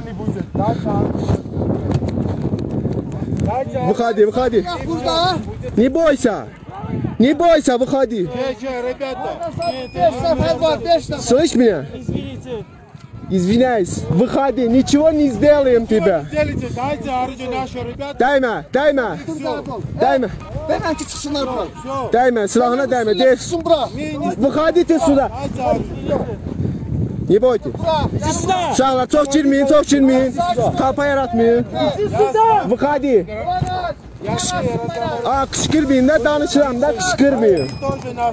не будет. Да, да. Выходи, выходи. Burada. Не бойся. Не бойся, выходи. Че, че, ребята. 5 sefer var 5 sefer. Слышь меня? Извиняюсь. Выходи, ничего не сделаем тебя. Делите, дайте оружие наши ребята. Değme, değme, değme, Hemen ki çıksınlar buradan. Все. değme, silahına değme, değil. Çıksın bura. Выходи ты сюда. Не бойтесь. Uşaqlar çox girməyin, çox girməyin. Tapa yaratmayın. Выходи.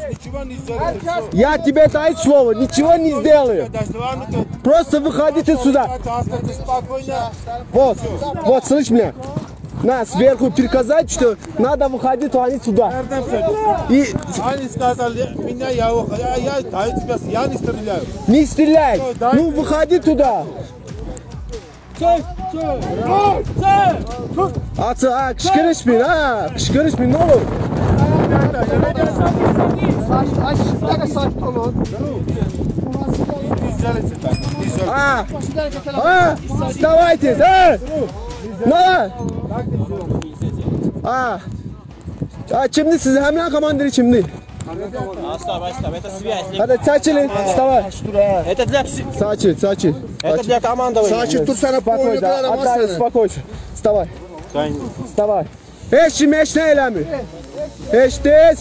Ничего не сделали. Всё. Я тебе даю слово, ничего не сделаю. Просто выходите сюда. Вот, вот, слышь меня. На, сверху приказать, что надо выходить, они сюда. И Они сказали, меня я, я, я даю тебя, я не стреляю. не стреляй. Ну, выходи туда. Atı, ha, kışkırışmayın ha, kışkırışmayın ne olur. Sakin, ay, bir dakika sakin olun. Дизелите так, дизель. Ha, Bir dakika telefon. ha, вставайте, ha. Ne? Ha. Ha, şimdi siz hemen komandiri şimdi. Оставь, оставь, это связь. Hadi вставай. Это для пси- Sakin, sakin. Это для командования. Sakin dur sana Spokojno, boynu atay, dayanamaz spokojno. Вставай, вставай. Heç heç nə eləmir. Heç tez.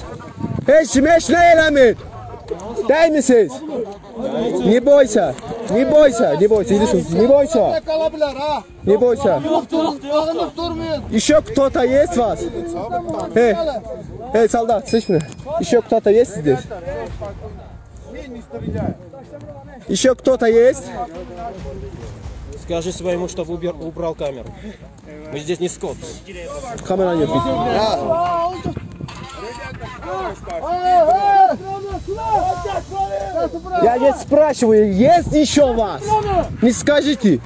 Heç kim heç nə eləmir. Değmisiniz. Не бойся, не бойся, не бойся, иди сюда, не бойся, не durmayın. Еще кто-то есть вас? Эй, эй, солдат, слышь меня? Еще кто-то есть здесь? Еще кто-то есть? Скажи своему, чтобы убер- убрал камеру. Мы здесь не скот. Kamera yok. Я здесь спрашиваю, есть еще вас? Не скажите.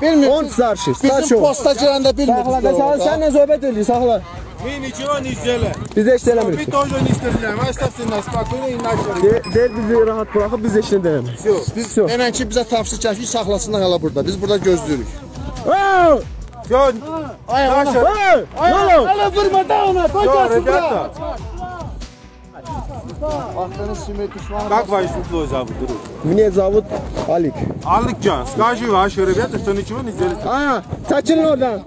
Bilmiyorum. Он старший, Bizim старший. postacıların da Saxla, da bilmiyoruz. sen, senle sohbet ediyor, saxla. Мы ничего не сделали. Biz de işlə Мы eləmirik. тоже не стреляем. Оставьте нас спокойно и начали. De, deyir bizi rahat bırakıp biz de işlə eləmirik. Biz Всё. denən ki bizə tapşır çəkir, saxlasınlar hələ burada. Biz burada gözləyirik. Aa! Все, наши. Aa! Ne olur? Hələ vurma da ona, qoy Все, ребята. Kimi düşmanı. Как ваш твой зовут, друг? Мне зовут Алик. Алыкджан, скажи ваши ребята, что ничего не сделали. А, oradan.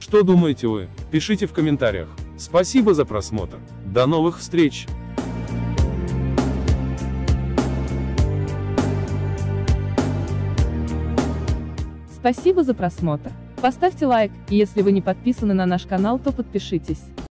Что думаете вы? Пишите в комментариях. Спасибо за просмотр. До новых встреч! Спасибо за просмотр. Поставьте лайк, и если вы не подписаны на наш канал, то подпишитесь.